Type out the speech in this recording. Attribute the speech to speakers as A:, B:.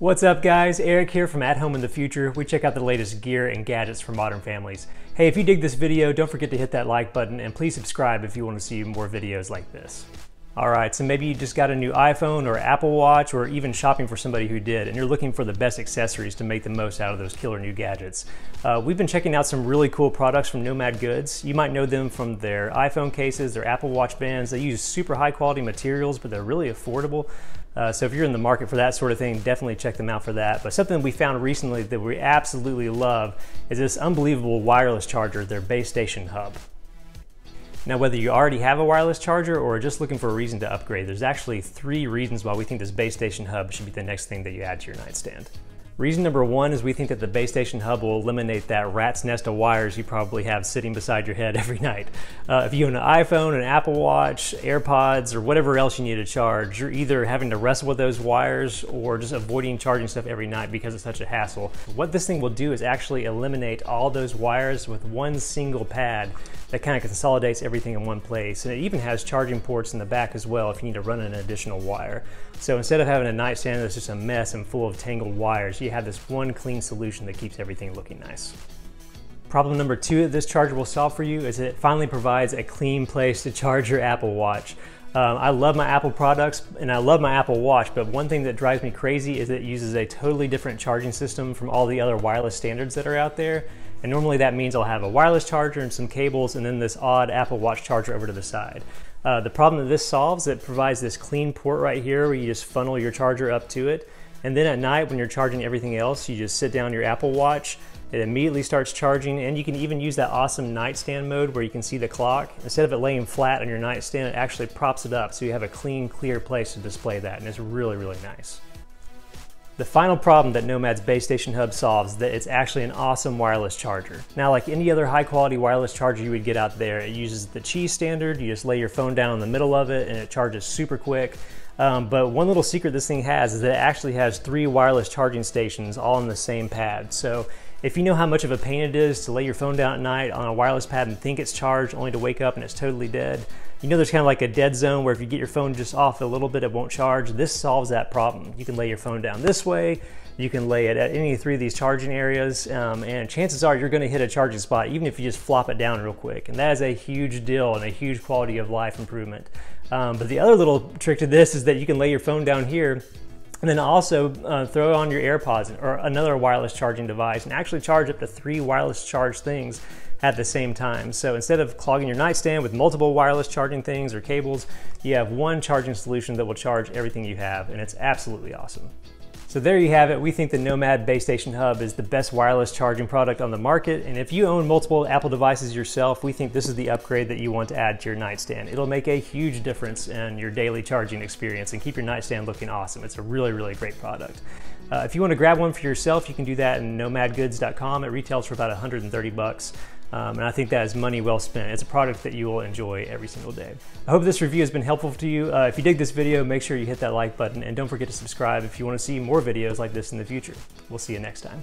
A: What's up guys, Eric here from At Home in the Future. We check out the latest gear and gadgets for modern families. Hey, if you dig this video, don't forget to hit that like button and please subscribe if you want to see more videos like this. Alright, so maybe you just got a new iPhone or Apple Watch or even shopping for somebody who did and you're looking for the best accessories to make the most out of those killer new gadgets. Uh, we've been checking out some really cool products from Nomad Goods. You might know them from their iPhone cases, their Apple Watch bands. They use super high quality materials, but they're really affordable. Uh, so if you're in the market for that sort of thing, definitely check them out for that. But something we found recently that we absolutely love is this unbelievable wireless charger, their base station hub. Now, whether you already have a wireless charger or are just looking for a reason to upgrade, there's actually three reasons why we think this base station hub should be the next thing that you add to your nightstand. Reason number one is we think that the base station hub will eliminate that rat's nest of wires you probably have sitting beside your head every night. Uh, if you own an iPhone, an Apple Watch, AirPods, or whatever else you need to charge, you're either having to wrestle with those wires or just avoiding charging stuff every night because it's such a hassle. What this thing will do is actually eliminate all those wires with one single pad that kind of consolidates everything in one place. And it even has charging ports in the back as well if you need to run an additional wire. So instead of having a nightstand that's just a mess and full of tangled wires, you have this one clean solution that keeps everything looking nice. Problem number two that this charger will solve for you is it finally provides a clean place to charge your Apple Watch. Um, I love my Apple products and I love my Apple Watch, but one thing that drives me crazy is it uses a totally different charging system from all the other wireless standards that are out there. And normally that means I'll have a wireless charger and some cables and then this odd Apple Watch charger over to the side. Uh, the problem that this solves, it provides this clean port right here where you just funnel your charger up to it. And then at night when you're charging everything else, you just sit down your Apple Watch, it immediately starts charging and you can even use that awesome nightstand mode where you can see the clock. Instead of it laying flat on your nightstand, it actually props it up so you have a clean, clear place to display that and it's really, really nice. The final problem that Nomad's base station hub solves is that it's actually an awesome wireless charger. Now, like any other high quality wireless charger you would get out there, it uses the Qi standard. You just lay your phone down in the middle of it and it charges super quick. Um, but one little secret this thing has is that it actually has three wireless charging stations all in the same pad. So if you know how much of a pain it is to lay your phone down at night on a wireless pad and think it's charged only to wake up and it's totally dead, you know there's kind of like a dead zone where if you get your phone just off a little bit, it won't charge. This solves that problem. You can lay your phone down this way, you can lay it at any three of these charging areas, um, and chances are you're gonna hit a charging spot, even if you just flop it down real quick. And that is a huge deal and a huge quality of life improvement. Um, but the other little trick to this is that you can lay your phone down here and then also uh, throw on your AirPods or another wireless charging device and actually charge up to three wireless charge things at the same time. So instead of clogging your nightstand with multiple wireless charging things or cables, you have one charging solution that will charge everything you have and it's absolutely awesome. So there you have it. We think the Nomad Base Station Hub is the best wireless charging product on the market. And if you own multiple Apple devices yourself, we think this is the upgrade that you want to add to your nightstand. It'll make a huge difference in your daily charging experience and keep your nightstand looking awesome. It's a really, really great product. Uh, if you want to grab one for yourself, you can do that in nomadgoods.com. It retails for about 130 bucks. Um, and I think that is money well spent. It's a product that you will enjoy every single day. I hope this review has been helpful to you. Uh, if you dig this video, make sure you hit that like button and don't forget to subscribe if you want to see more videos like this in the future. We'll see you next time.